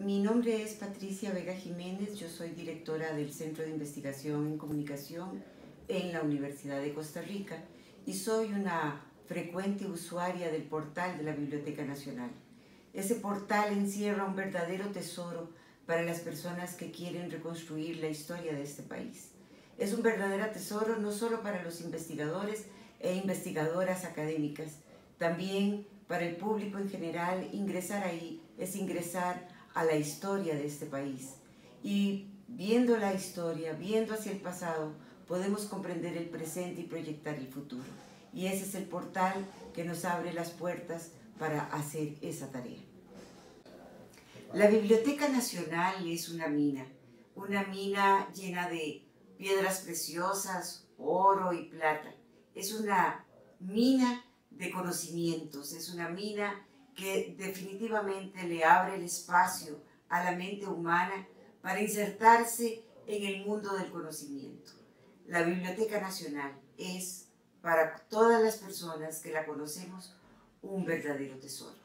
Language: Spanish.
mi nombre es Patricia Vega Jiménez, yo soy directora del Centro de Investigación en Comunicación en la Universidad de Costa Rica y soy una frecuente usuaria del portal de la Biblioteca Nacional. Ese portal encierra un verdadero tesoro para las personas que quieren reconstruir la historia de este país. Es un verdadero tesoro no solo para los investigadores e investigadoras académicas, también para el público en general, ingresar ahí es ingresar a la historia de este país. Y viendo la historia, viendo hacia el pasado, podemos comprender el presente y proyectar el futuro. Y ese es el portal que nos abre las puertas para hacer esa tarea. La Biblioteca Nacional es una mina, una mina llena de piedras preciosas, oro y plata. Es una mina de conocimientos, es una mina que definitivamente le abre el espacio a la mente humana para insertarse en el mundo del conocimiento. La Biblioteca Nacional es, para todas las personas que la conocemos, un verdadero tesoro.